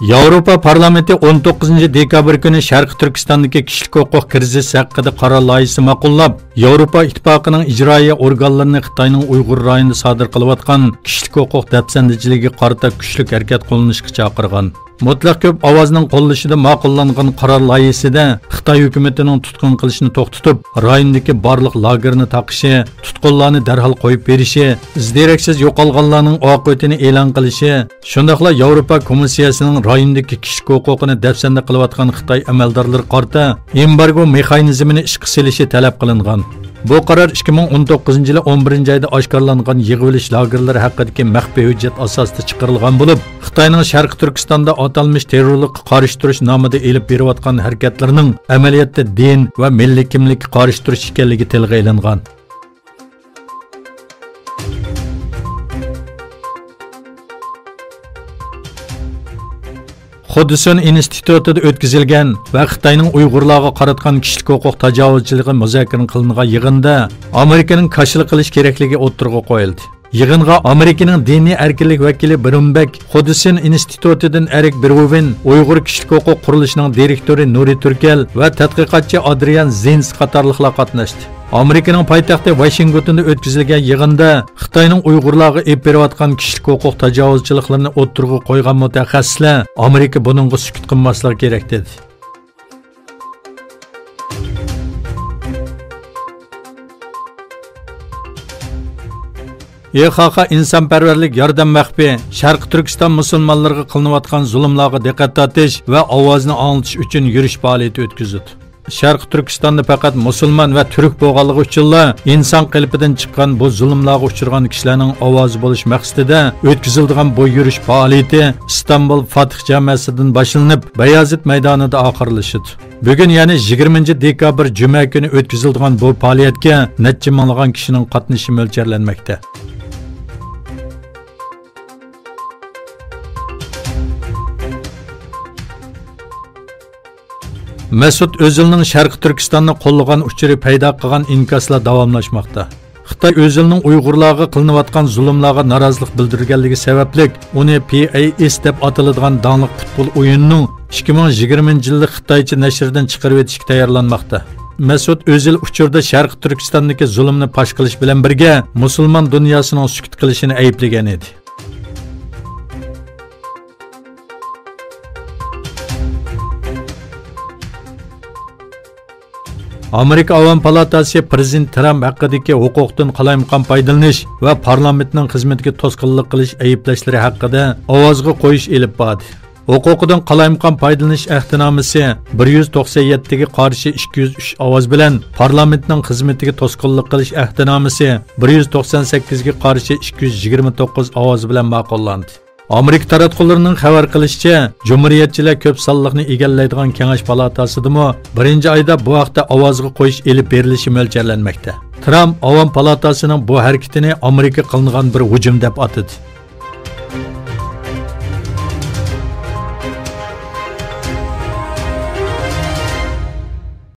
Yevropa parlamenti 19 dekabr kuni Sharq Turkistondagi kishilik huquq krizisi haqida qaror loyihasi ma'qullab, Yevropa ittifoqining ijroiya organlarini Xitoyning Uyg'ur rayonida sodir qilayotgan kishilik huquq dafsandachiligiga qarata kuchli harakat qo'llanishga chaqirgan. Mutlaq ko'p ovozning qo'llashida ma'qullangan qaror loyihasida xitoy hukumatining tutqun qilishni to'xtatib rayondagi barliq lagerni taqishi tutqunlarni darhol qo'yib berishi izderaksiz yo'qolganlarning oqibatini e'lon qilishi shundoqla yevropa komissiyasining rayondagi kishilik huquqini dafsanda qilayotgan xitoy amaldorlari qarta embargo mexanizmini ishga selishi talab qilingan. Bu qarar 2019 yılı 11 ayda aşkarlanğan yığılış lagerleri haqqındakı məxfi hüccət əsasında çıxarılğan olub, Xitayının Şərq Türkistanda atalmış terrorluq qarışdırış namında elib verib atqan hərəkətlərinin əməliyyatda din və milli kimlik qarışdırış ikənligi tilgə elinğan. Худсон институтыд өткізілген ва ұйғырлағы қаратқан кішілік оқуқ тажауызчылығы мұзәкірін қылынға иғында Американың қашылы қылыш кереклігі отырғы қойылды. Иғынға Американың дени әркілік вәкілі Бірімбек, Худсон институтыдың әрек Бірувен, ұйғыр кішілік оқуқ құрылышының директори Нури Түркел ва тәтқиқатчы Адриан Зинс қатарлықла қатнашты. Amerikaning poytaxti Washingtonda o'tkazilgan yig'inda Xitoyning Uyg'urlarga ep berayotgan kishilik huquq tajovuzchiliklarini o'ttirg'i qo'ygan mutaxassislar Amerika buningga sukut qilmasligi kerak dedi. YXX insonparvarlik yordam maxfi Sharq Turkiston musulmonlariga qilinayotgan zulmlarga diqqat tortish va ovozni anglatish uchun yurish faoliyati o'tkazdi. Sharq turkistonni faqat musulmon va turk bo'lganligi uchunla inson qalbidan chiqqan bu zulmlarga uchragan kishilarning ovozi bo'lish maqsadida o'tkazilgan bu yurish faoliyati istanbul fatih jamiyasidan boshlanib bayazit maydonida oxirlashidi bugun ya'ni 20 dekabr juma kuni o'tkazilgan bu faoliyatga necha minglagan kishining qatnashi mo'ljallanmoqda. Mesut Özilning Sharq Turkistonni qo'llagan uchuri paydo qilgan inkoslar davomlashmoqda. Xitoy Özilning Uyg'urlarga qilinayotgan zulmlarga norozilik bildirganligi sababli uni PAS deb ataladigan danglik futbol o'yinining 2020 yilda Xitoycha nashrdan chiqarib etishga tayyorlanmoqda. Mesut Özil uchurda Sharq Turkistondagi zulmni pash qilish bilan birga musulmon dunyosining sukut qilishini ayblagan edi. Amerika avom palatasi prezident tramp haqidagi huquqdan qalaymaqon foydalanish va parlamentning xizmatiga to'sqinlik qilish ayblashlari haqida ovozga qo'yish ilib bordi huquqidan qalaymaqon foydalanish ahdinomasi 197 ga qarshi 203 ovoz bilan parlamentning xizmatiga to'sqinlik qilish ahdinomasi 198 ga qarshi 229 ovoz bilan ma'qullandi. Amerika taratqullarining xabar qilishicha, Cumhuriyetchilar ko'p sonliqni egallaydigan Kengash palatasidimi birinchi oyda bu haqda ovozga qo'yish elib berilishi mo'ljallanmoqda. Tramp Avam palatasining bu harakatini Amerika qilingan bir hujum deb atadi.